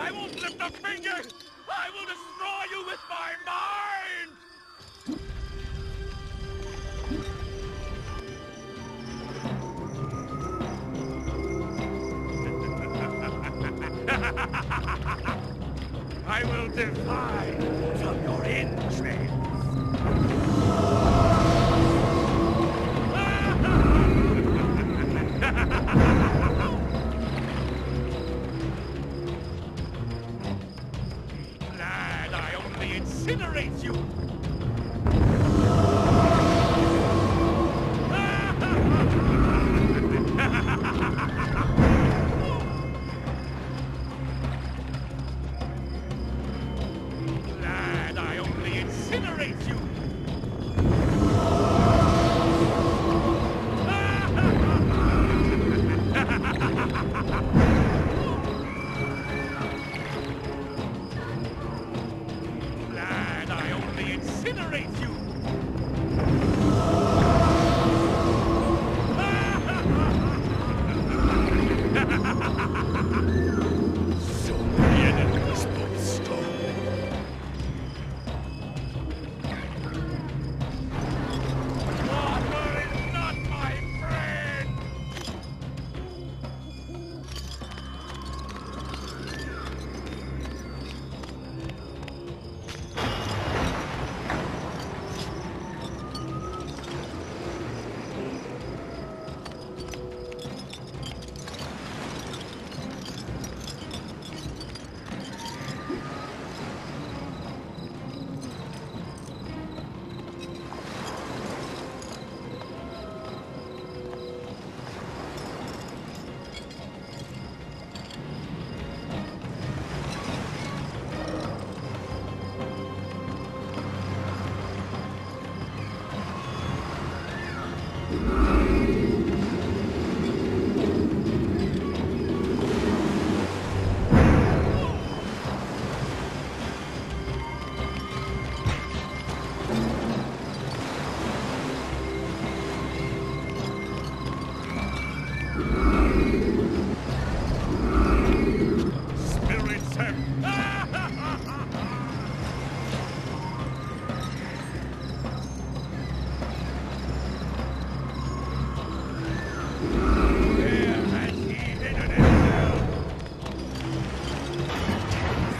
I won't lift a finger! I will destroy you with my mind! I will divide from your intrigues. partiu! Spirits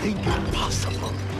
Think impossible.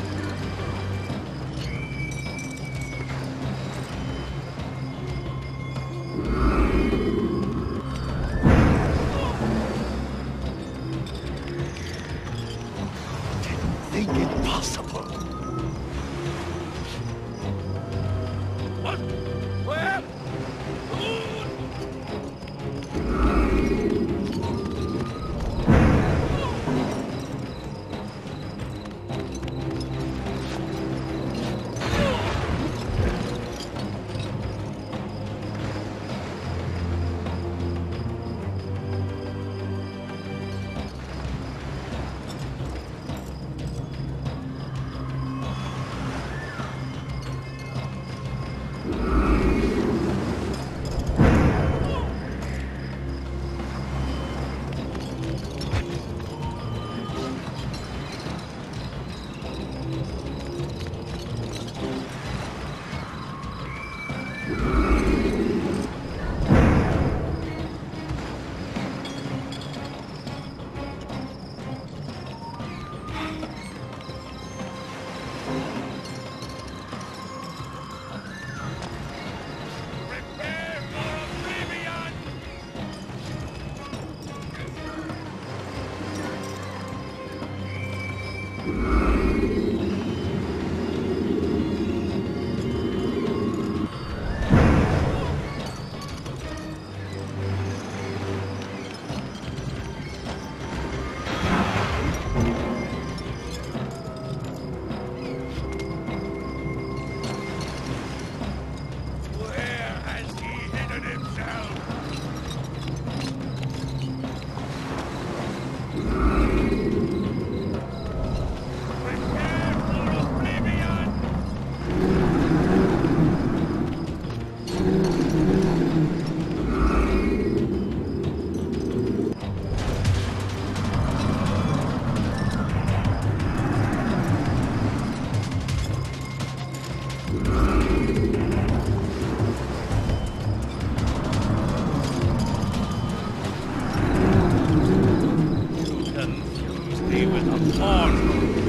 Me with a mortal.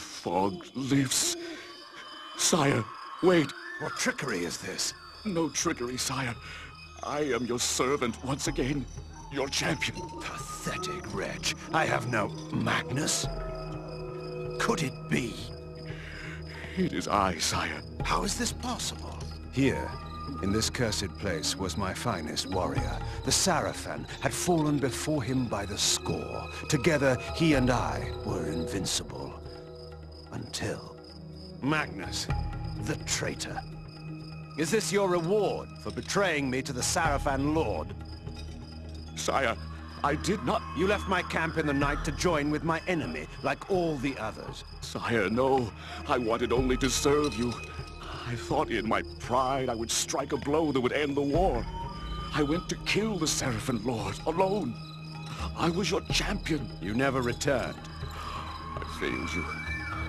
Fog lifts. Sire, wait. What trickery is this? No trickery, sire. I am your servant once again. Your champion. Pathetic wretch. I have no Magnus. Could it be? It is I, sire. How is this possible? Here, in this cursed place, was my finest warrior. The Sarafan had fallen before him by the score. Together, he and I were invincible. Magnus, the traitor. Is this your reward for betraying me to the Sarafan Lord? Sire, I did not... You left my camp in the night to join with my enemy, like all the others. Sire, no. I wanted only to serve you. I thought in my pride I would strike a blow that would end the war. I went to kill the Sarafan Lord, alone. I was your champion. You never returned. I failed you.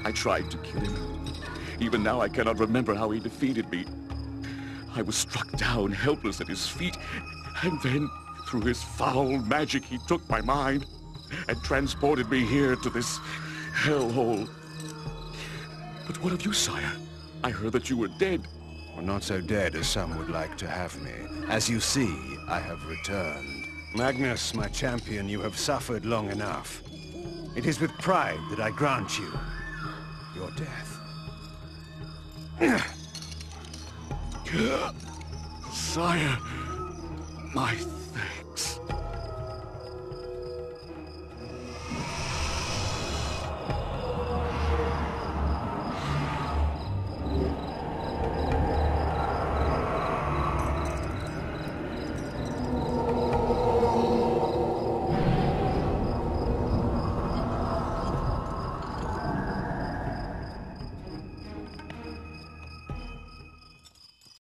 I tried to kill him. Even now I cannot remember how he defeated me. I was struck down helpless at his feet, and then, through his foul magic, he took my mind and transported me here to this hellhole. But what of you, sire? I heard that you were dead. Well, not so dead as some would like to have me. As you see, I have returned. Magnus, my champion, you have suffered long enough. It is with pride that I grant you your death. Sire, my.